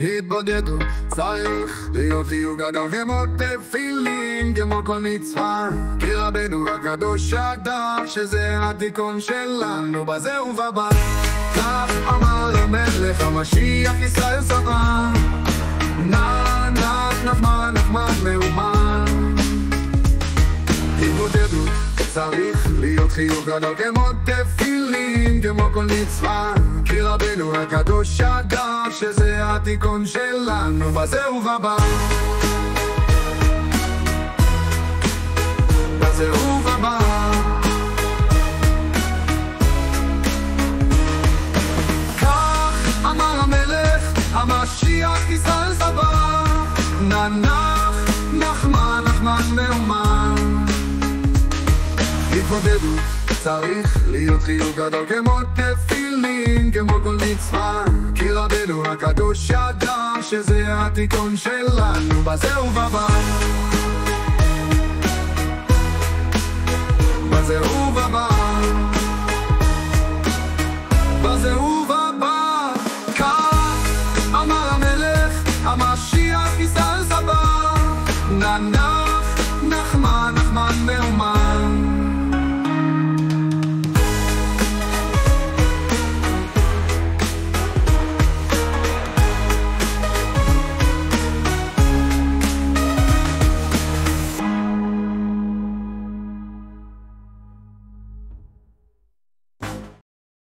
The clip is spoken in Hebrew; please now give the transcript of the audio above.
התבודדו, צריך להיות תהיו גדול כמו תפילין, כמו כל מצווה. כי רבנו הקדוש ידע שזה התיקון שלנו בזה ובבא. כך אמר למלך המשיח ישראל סבא. נא נא נחמן נחמן מאומן. התבודדו, צריך להיות חיוך גדול כמו תפילין, כמו כל מצווה. כי רבנו הקדוש ידע שזה התיקון שלנו בזה ובבא. בזה ובבא. כך אמר המלך, המשיח ישראל סבא. ננח, נחמן, נחמן מאומן. התמודדו, צריך להיות חיוב גדול כמו תפילין, כמו כל מצווה, כי רבנו הקדוש ידע שזה התיקון שלנו בזה ובבא. בזה ובבא. בזה ובבא. כך אמר המלך, המשיח ישראל סבא. נח, נחמן, נחמן מאומן.